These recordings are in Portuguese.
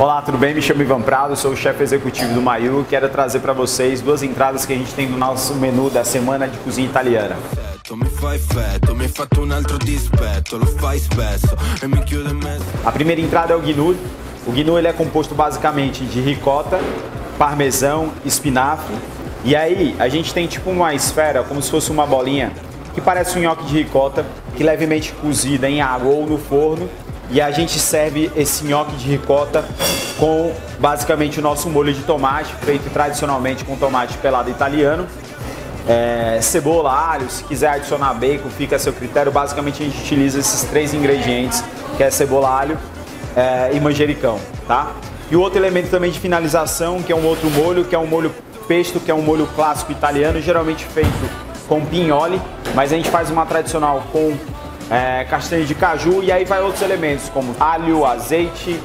Olá, tudo bem? Me chamo Ivan Prado, sou o chefe executivo do Maiu. Quero trazer para vocês duas entradas que a gente tem no nosso menu da semana de cozinha italiana. A primeira entrada é o gnu. O gnu ele é composto basicamente de ricota, parmesão, espinafre. E aí a gente tem tipo uma esfera, como se fosse uma bolinha, que parece um nhoque de ricota, que levemente cozida em água ou no forno e a gente serve esse nhoque de ricota com basicamente o nosso molho de tomate, feito tradicionalmente com tomate pelado italiano. É, cebola, alho, se quiser adicionar bacon, fica a seu critério. Basicamente a gente utiliza esses três ingredientes, que é cebola, alho é, e manjericão, tá? E o outro elemento também de finalização, que é um outro molho, que é um molho pesto, que é um molho clássico italiano, geralmente feito com pinhole, mas a gente faz uma tradicional com é, castanha de caju e aí vai outros elementos como alho, azeite,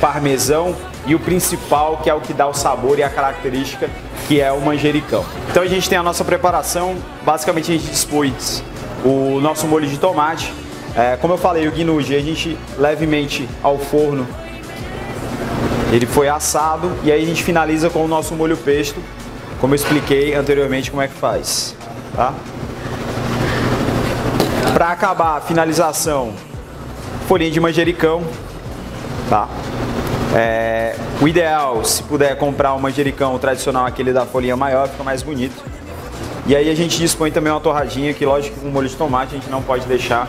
parmesão e o principal que é o que dá o sabor e a característica que é o manjericão. Então a gente tem a nossa preparação, basicamente a gente dispôs o nosso molho de tomate, é, como eu falei, o gnude a gente levemente ao forno, ele foi assado e aí a gente finaliza com o nosso molho pesto, como eu expliquei anteriormente como é que faz, tá? Para acabar a finalização, folhinha de manjericão, tá? É, o ideal, se puder comprar um manjericão tradicional, aquele da folhinha maior, fica mais bonito. E aí a gente dispõe também uma torradinha, que lógico com molho de tomate a gente não pode deixar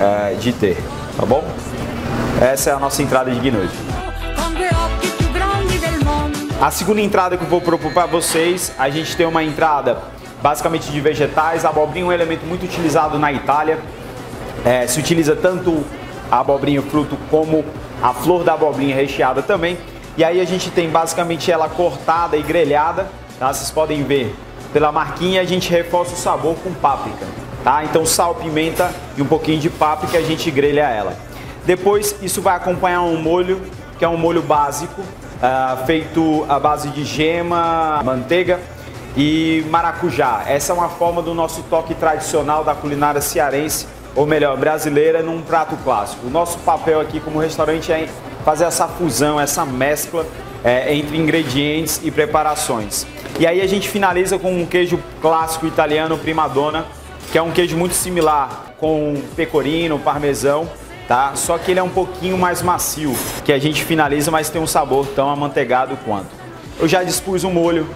é, de ter, tá bom? Essa é a nossa entrada de gnocchi. A segunda entrada que eu vou propor para vocês, a gente tem uma entrada basicamente de vegetais. A abobrinha é um elemento muito utilizado na Itália. É, se utiliza tanto a abobrinha fruto como a flor da abobrinha recheada também. E aí a gente tem basicamente ela cortada e grelhada, tá? Vocês podem ver pela marquinha, a gente reforça o sabor com páprica, tá? Então sal, pimenta e um pouquinho de páprica a gente grelha ela. Depois isso vai acompanhar um molho, que é um molho básico, uh, feito à base de gema, manteiga e maracujá. Essa é uma forma do nosso toque tradicional da culinária cearense, ou melhor, brasileira, num prato clássico. O nosso papel aqui como restaurante é fazer essa fusão, essa mescla é, entre ingredientes e preparações. E aí a gente finaliza com um queijo clássico italiano Primadonna, que é um queijo muito similar com pecorino, parmesão, tá? Só que ele é um pouquinho mais macio, que a gente finaliza, mas tem um sabor tão amanteigado quanto. Eu já dispus um molho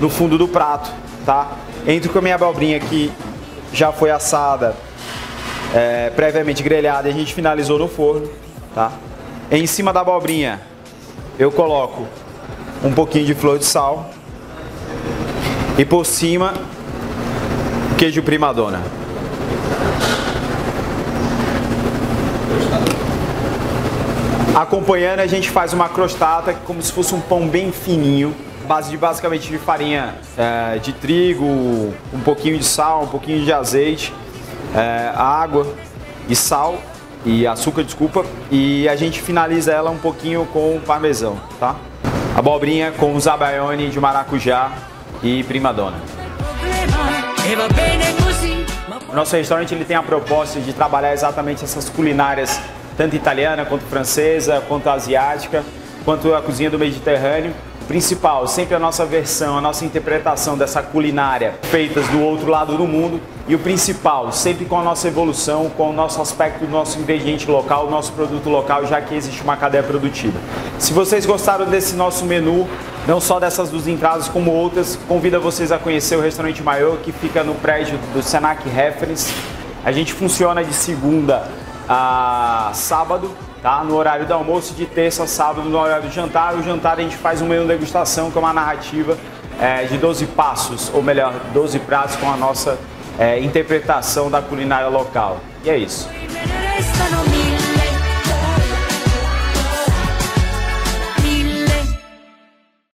no fundo do prato, tá? Entro com a minha abobrinha que já foi assada, é, previamente grelhada e a gente finalizou no forno, tá? Em cima da abobrinha eu coloco um pouquinho de flor de sal e por cima queijo primadona. Acompanhando a gente faz uma crostata como se fosse um pão bem fininho, base de basicamente de farinha é, de trigo, um pouquinho de sal, um pouquinho de azeite, é, água e sal e açúcar, desculpa, e a gente finaliza ela um pouquinho com parmesão, tá? Abobrinha com zabaione de maracujá e primadona. O nosso restaurante ele tem a proposta de trabalhar exatamente essas culinárias, tanto italiana quanto francesa, quanto asiática, quanto a cozinha do Mediterrâneo principal, sempre a nossa versão, a nossa interpretação dessa culinária feitas do outro lado do mundo e o principal, sempre com a nossa evolução, com o nosso aspecto do nosso ingrediente local, nosso produto local, já que existe uma cadeia produtiva. Se vocês gostaram desse nosso menu, não só dessas duas entradas como outras, convido vocês a conhecer o restaurante Maior, que fica no prédio do Senac Reference. A gente funciona de segunda a sábado, tá? No horário do almoço, de terça a sábado, no horário do jantar. O jantar a gente faz um menu degustação, que é uma narrativa é, de 12 passos, ou melhor, 12 pratos com a nossa é, interpretação da culinária local. E é isso.